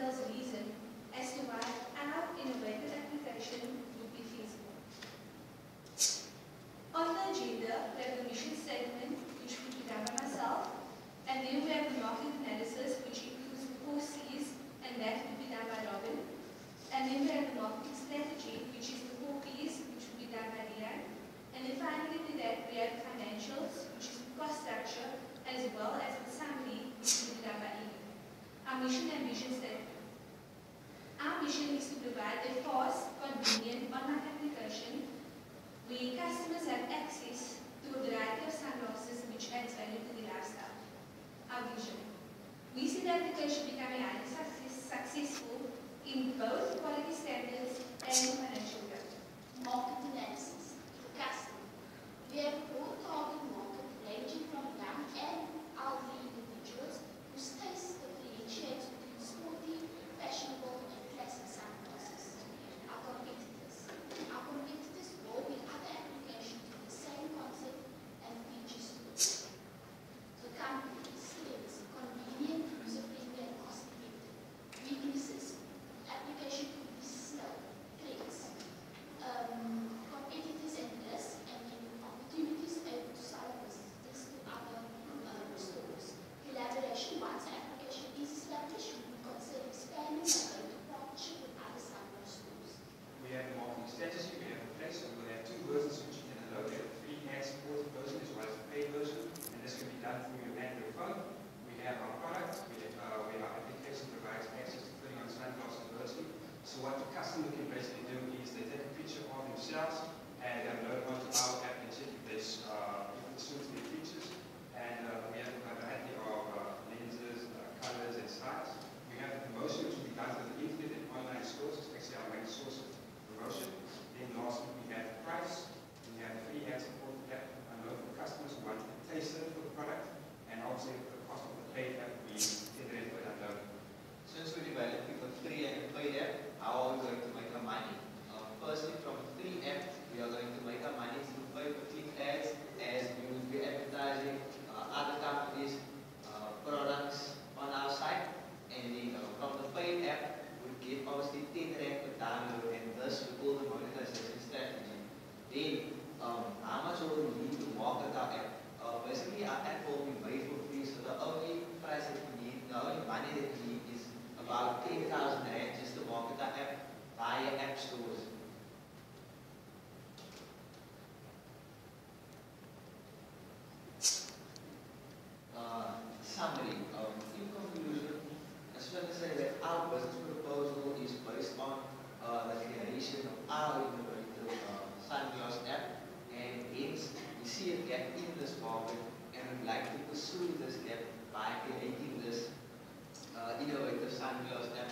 there's a reason as to why our innovative application. is to provide a fast, convenient online application where customers have access to a variety of sunglasses which adds value to their lifestyle. Our vision. We see the application becoming highly success, successful in both quality standards customers can basically do is they take a picture of themselves and they upload this market and would like to pursue this step by creating this uh, innovative sunglass that